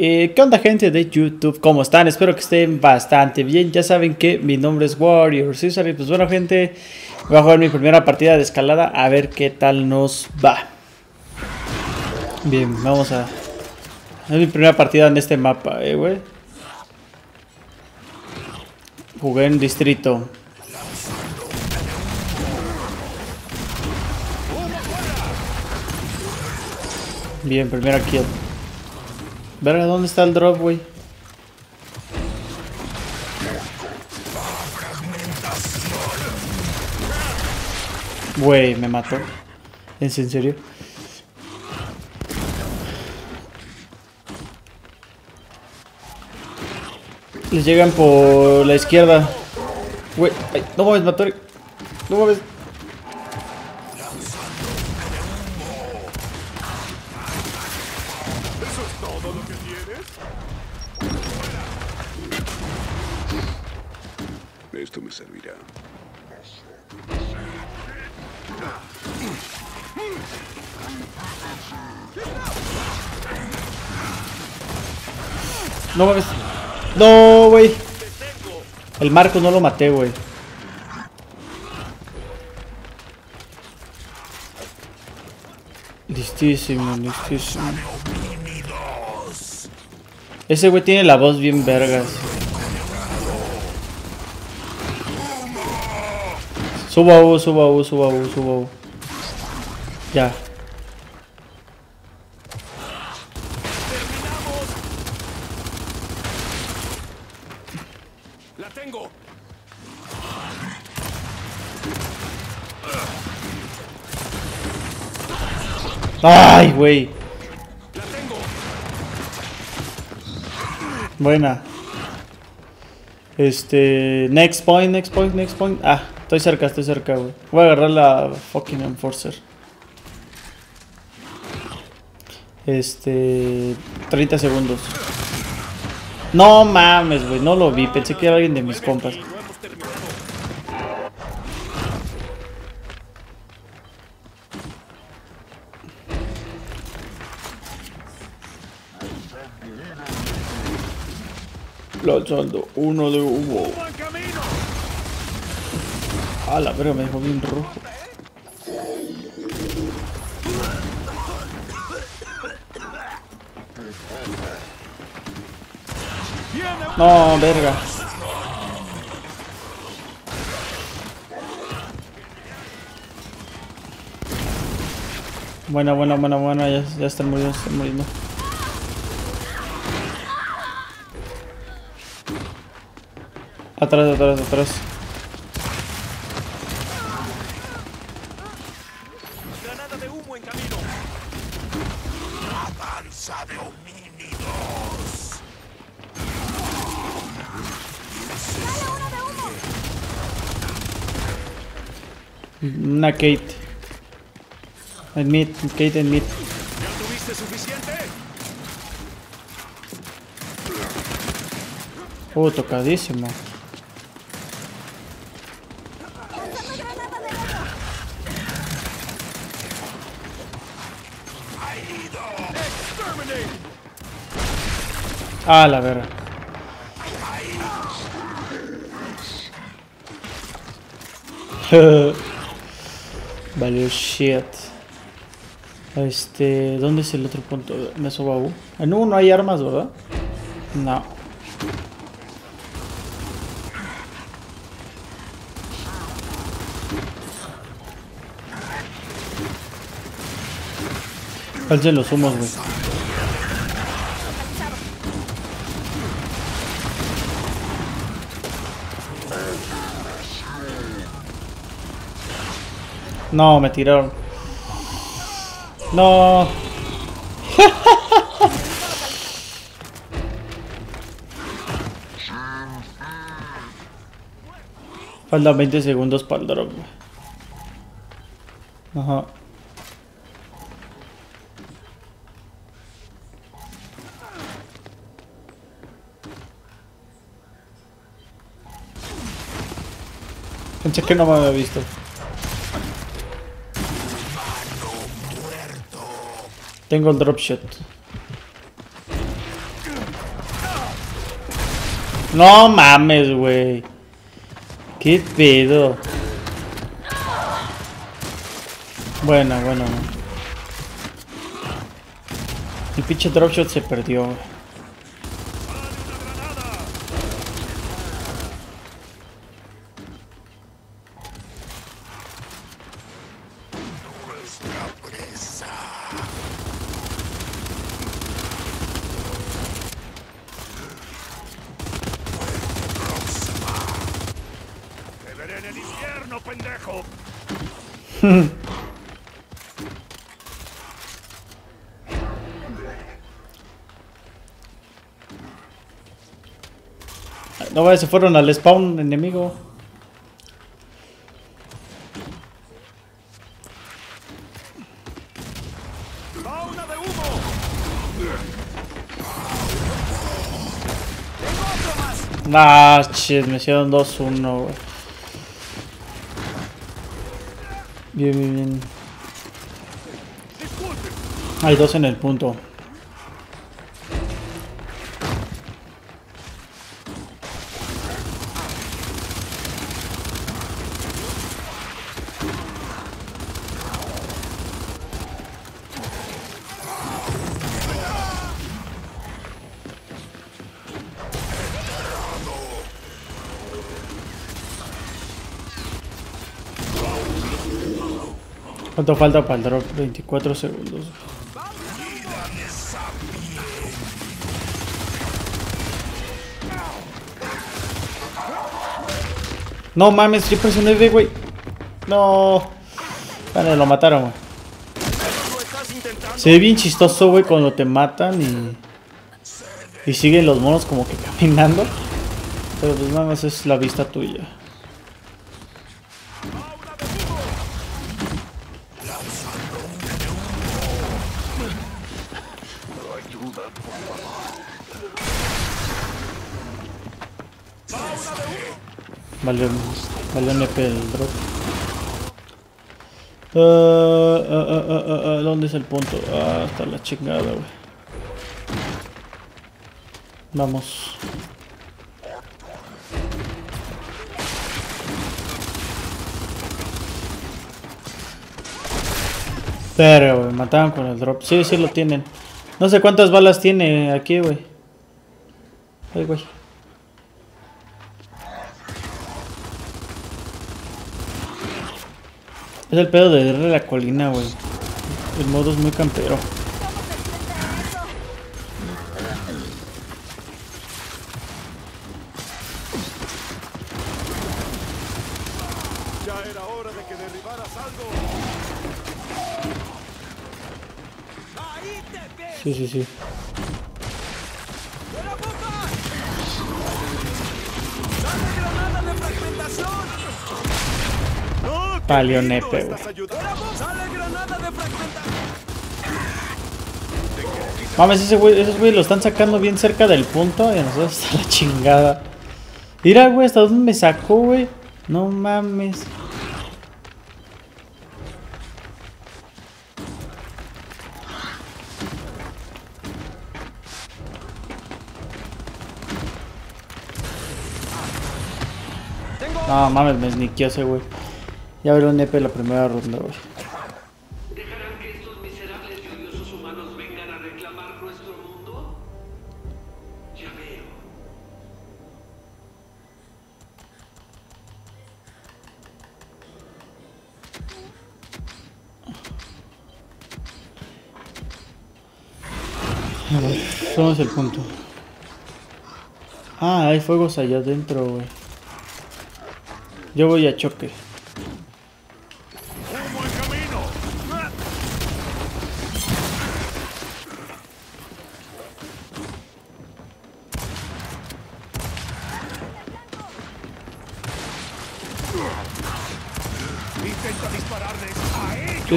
Eh, ¿Qué onda gente de YouTube? ¿Cómo están? Espero que estén bastante bien. Ya saben que mi nombre es Warrior Cesar y pues bueno gente, voy a jugar mi primera partida de escalada a ver qué tal nos va. Bien, vamos a... Es mi primera partida en este mapa, eh, güey. Jugué en distrito. Bien, primera kill. Verga, ¿dónde está el drop, güey? Güey, me mató. ¿En serio? Les llegan por la izquierda. Güey, no mames, mató. No mames. No mames. No, güey. El marco no lo maté, güey. Listísimo, listísimo. Ese güey tiene la voz bien vergas. Suba suba suba suba U. Ya. ¡La tengo! Ay, güey. Buena. Este. Next point, next point, next point. Ah, estoy cerca, estoy cerca, güey. Voy a agarrar la fucking Enforcer. Este. 30 segundos. No mames, güey. No lo vi. Pensé que era alguien de mis compas. Uno de humo. ¡Buen camino! Ah, la verga, me dejó bien rojo. No, verga. Buena, buena, buena, buena. Ya, ya están muriendo, están muriendo. Atrás, atrás, atrás. ¡Granada de humo en camino! ¡Avanza de homínidos! Una Kate. En mid, Kate en mid. ¿Ya tuviste suficiente? Uh, tocadísimo. Ah, la verga. Valió shit. Este, ¿dónde es el otro punto? Me subo a U. En U no hay armas, ¿verdad? No. Alcen los humos, güey. No, me tiraron. No. Faltan 20 segundos para el drop. Ajá. Pensé que no me había visto. Tengo el drop shot. No mames, güey. ¿Qué pedo? Bueno, bueno. El pinche dropshot se perdió, wey. No, se fueron al spawn enemigo. Ah, shit, me hicieron 2-1, güey. Bien, bien, bien. Hay dos en el punto. ¿Cuánto falta para el drop? 24 segundos. No mames, yo presioné B, güey. No. Vale, lo mataron, güey. Se ve bien chistoso, güey, cuando te matan y. Y siguen los monos como que caminando. Pero pues nada es la vista tuya. Valió, valió NP el drop. Ah, ah, ah, ¿Dónde es el punto? Ah, está la chingada, güey. Vamos. Pero, güey, mataron con el drop. Sí, sí lo tienen. No sé cuántas balas tiene aquí, güey. Ay, güey. Es el pedo de darle la colina, güey. El modo es muy campero. Sí, sí, sí. Güey. Mames, ese güey, esos güey lo están sacando bien cerca del punto y a nosotros está la chingada. Mira, güey, hasta dónde me sacó, güey. No mames. No mames, me sniqueó ese güey. Ya abrió un nepe la primera ronda, güey. ¿Dejarán que estos miserables y odiosos humanos vengan a reclamar nuestro mundo? Ya veo. A ver, ¿dónde es el punto? Ah, hay fuegos allá adentro, güey. Yo voy a choque.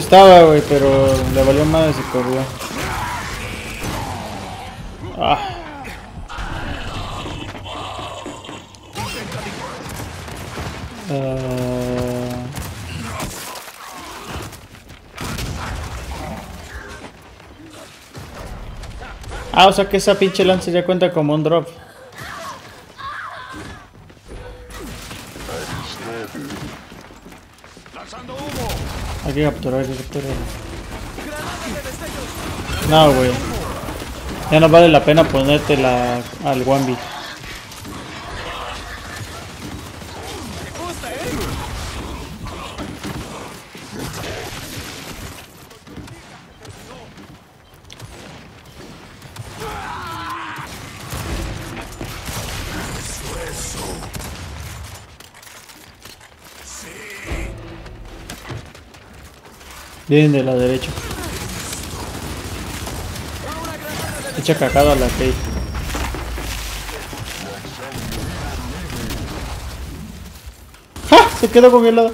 Estaba, güey, pero le valió más y corrió. Ah, ah. Ah, o sea que esa pinche lance ya cuenta como un drop. Hay que capturar, hay que capturar. No, güey. Ya no vale la pena ponerte la, al Wambi. Vienen de la derecha. Echa cacado a la Kate. ¡Ja! Se quedó congelado.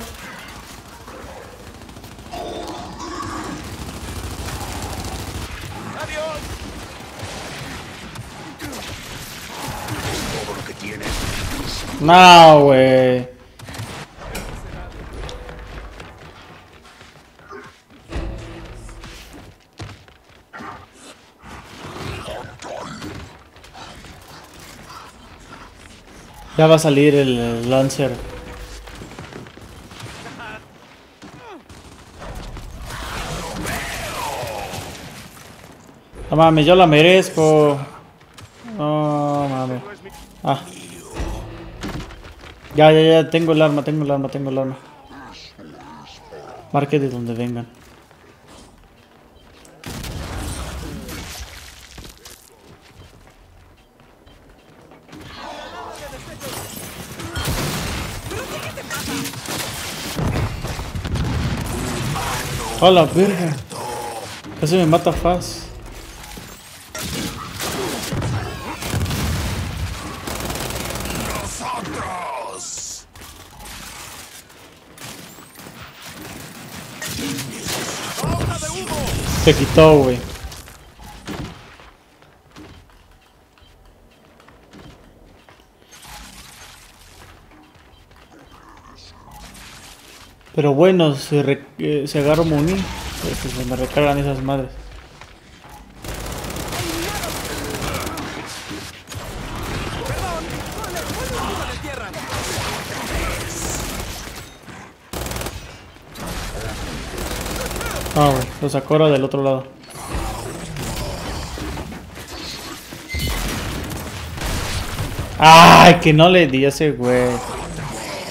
No, güey. Ya va a salir el Lancer. No mames, yo la merezco. No mames. Ah. Ya, ya, ya, tengo el arma, tengo el arma, tengo el arma. Marque de donde vengan. ¡A la verga! Casi me mata fast. Se quitó, güey. Pero bueno, se, re- eh, se agarra Muni, pues se me recargan esas madres. Ah, güey, lo sacó ahora del otro lado. Ay, que no le di a ese güey.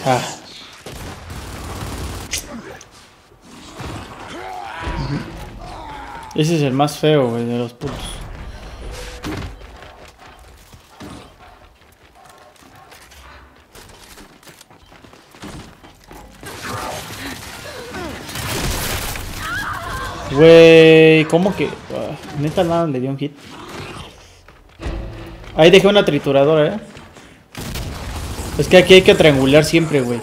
Ah. Ese es el más feo, güey, de los putos. Güey, ¿cómo que? Ah, neta nada le dio un hit. Ahí dejé una trituradora, eh. Es que aquí hay que triangular siempre, güey.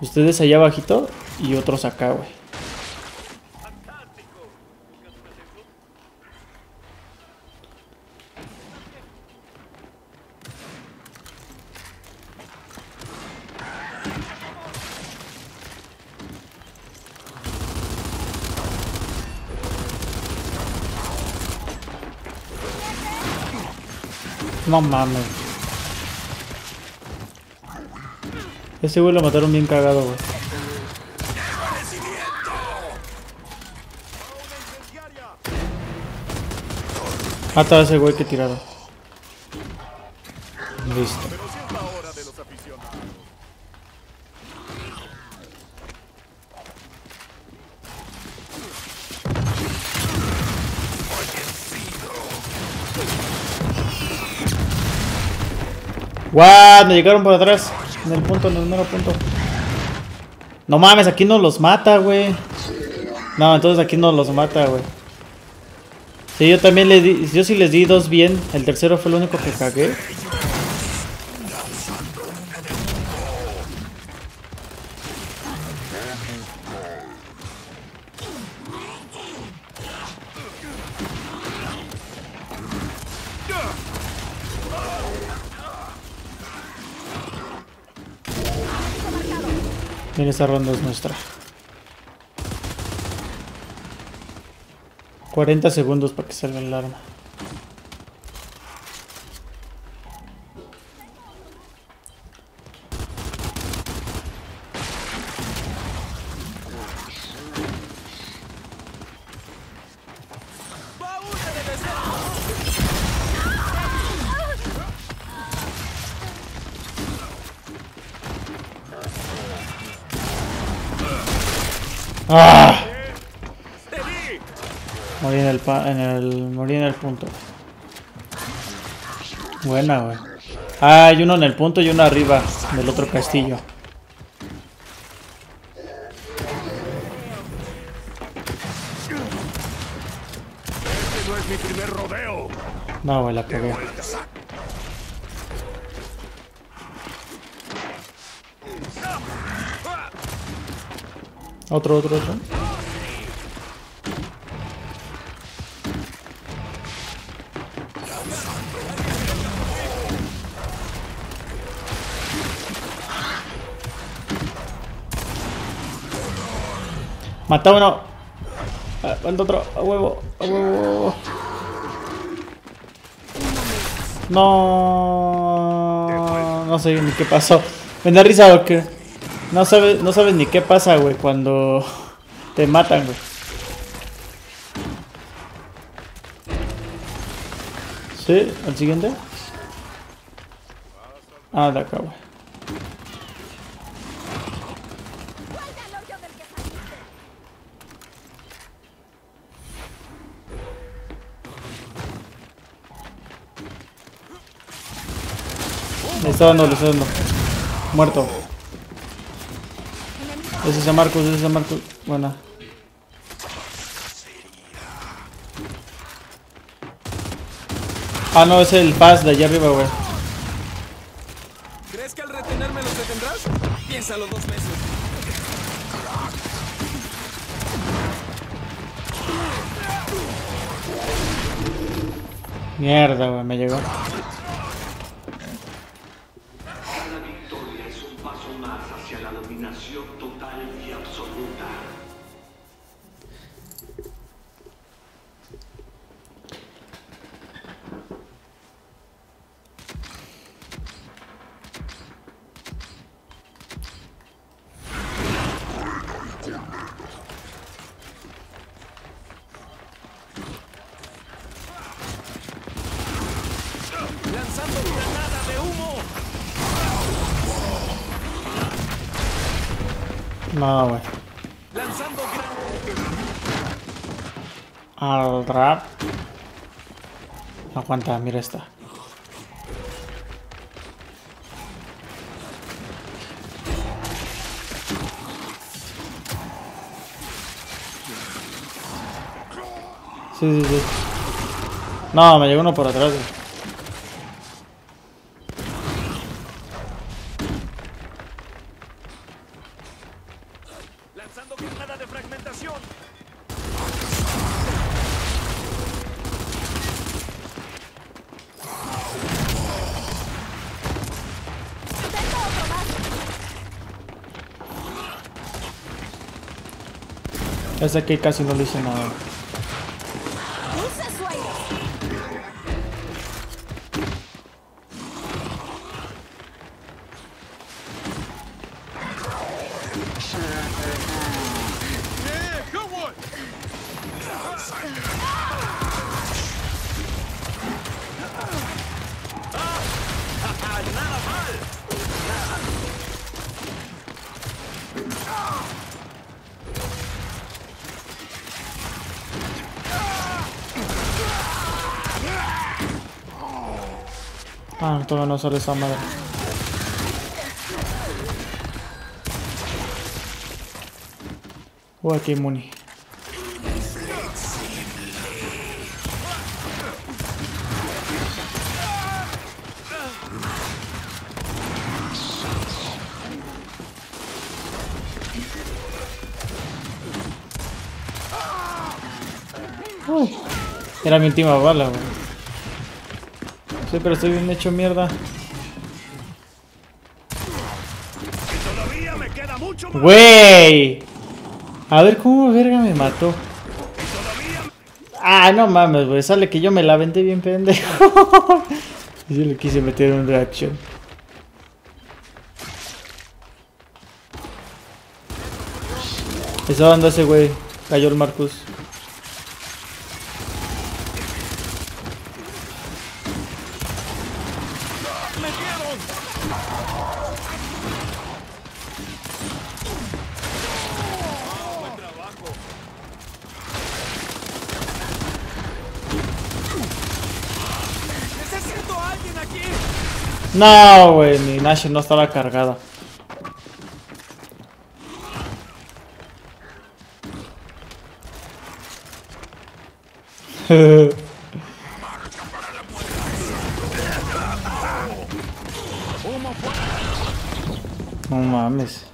Ustedes allá abajito y otros acá, güey. No mames. Ese güey lo mataron bien cagado, güey. Mata a ese güey que tiraron. Listo. ¡Guau! Me llegaron por atrás. En el punto, en el mero punto. No mames, aquí no los mata, güey. No, entonces aquí no los mata, güey. Sí, yo también le di. Yo sí les di dos bien. El tercero fue el único que cagué. Esta ronda es nuestra. 40 segundos para que salga el arma. ¡Ah! Morí en el, pa- en el, morí en el punto. Buena, güey. Ah, hay uno en el punto y uno arriba del otro castillo. Este no es mi primer rodeo. No, güey, la pegué. Otro, otro, otro. Mata uno. Ah, otro. A huevo, a huevo. No, no sé ni qué pasó. Me da risa porque no sabes, no sabes ni qué pasa, güey, cuando te matan, güey. ¿Sí? ¿Al siguiente? Ah, de acá, güey. Le está dando, le está dando. Muerto. Ese es a Marcos, ese es a Marcos. Buena. Ah, no, es el pass de allá arriba, güey. ¿Crees que al retenerme los detendrás? Piénsalo dos veces. Mierda, güey, me llegó. No, güey. Al rap. Aguanta, mira esta. Sí, sí, sí. No, me llegó uno por atrás. Lanzando granada de fragmentación. Ese aquí casi no le hice nada. Todavía no sale esa madre. Oh, aquí Muni. Era mi última bala, güey. Sí, pero estoy bien hecho mierda. ¡Wey! A ver cómo verga me mató. Ah, no mames, güey. Sale que yo me la vendé bien pendejo. Y yo le quise meter un reaction. Estaba dando ese güey. Cayó el Marcus. aquí! No, güey, mi Nash no estaba cargada. No mames.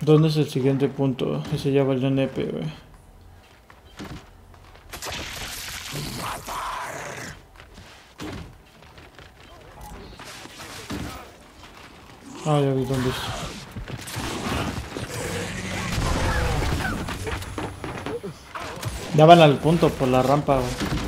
¿Dónde es el siguiente punto? Ese ya valió nepe, güey. Ah, ya vi dónde es. Ya van al punto por la rampa, güey.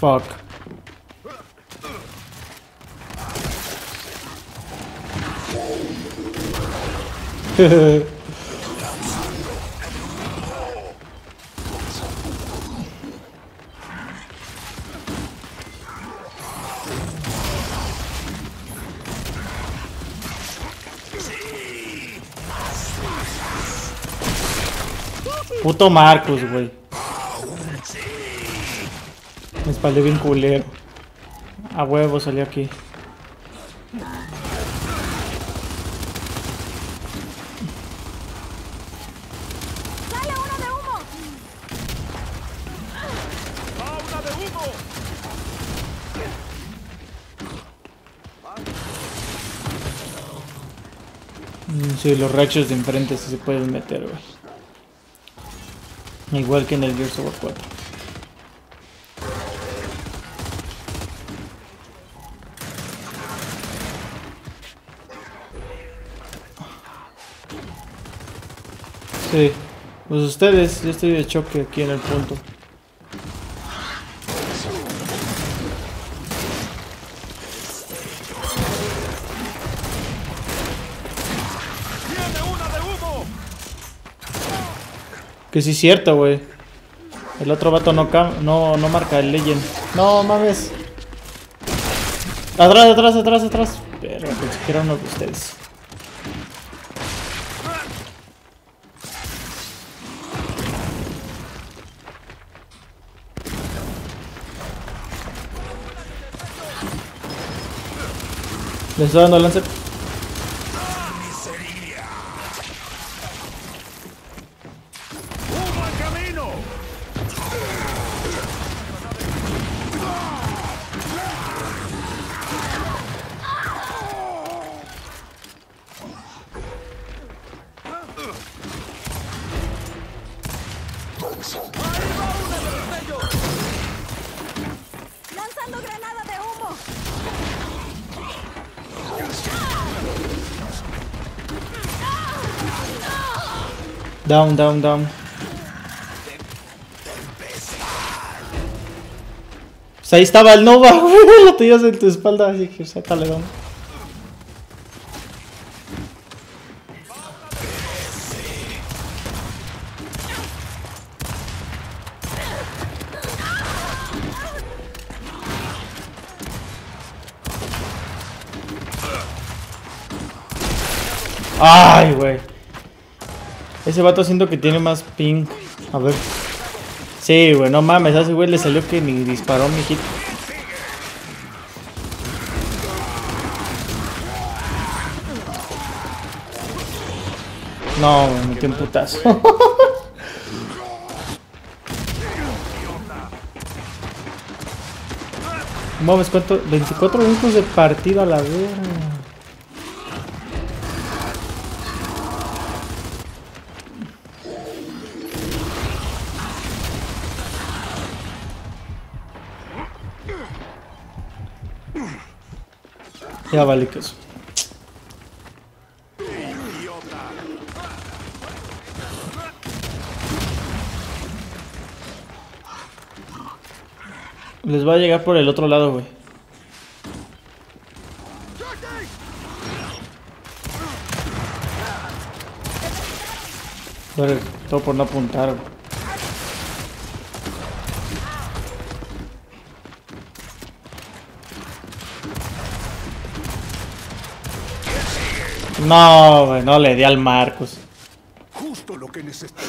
Fuck. Puto Marcos, güey. Espaldé bien culero. A huevo salió aquí. ¡Sale uno de humo! ¡Fauna de humo! Mm, Sí, los rachos de enfrente sí se pueden meter, güey. Igual que en el Gears of War 4. Sí, pues ustedes, yo estoy de choque aquí en el punto. Que sí es cierto, güey. El otro vato no, no, no marca el legend. No mames. Atrás, atrás, atrás, atrás. Pero pensé que uno de ustedes. Le estoy dando lance. Down, down, down. Pues estaba el Nova. Lo tenías en tu espalda, así que sácale, down. Ay, güey. Ese vato siento que tiene más ping. A ver. Sí, güey, no mames. A ese güey le salió que ni disparó mi hit. No, me metió un putazo. Mames, ¿cuánto? 24 minutos de partido a la verga. Ya vale eso. Les va a llegar por el otro lado, güey. Todo por no apuntar. No, güey, no le di al Marcos. Justo lo que necesito.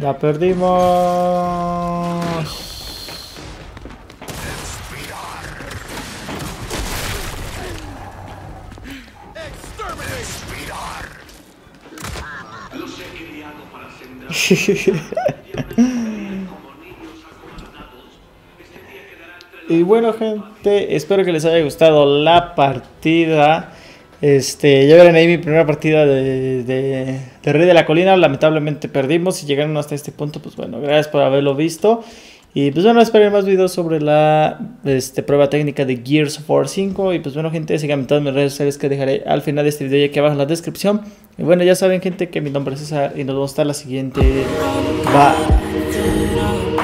Ya perdimos. Y bueno, gente, espero que les haya gustado la partida. Este, ya verán ahí mi primera partida de, de, de Rey de la Colina. Lamentablemente perdimos. Si llegaron hasta este punto, pues bueno, gracias por haberlo visto. Y pues bueno, esperen más videos sobre la este, prueba técnica de Gears of War 5. Y pues bueno, gente, síganme en todas mis redes sociales que dejaré al final de este video y aquí abajo en la descripción. Y bueno, ya saben, gente, que mi nombre es César y nos vemos hasta la siguiente. Bye.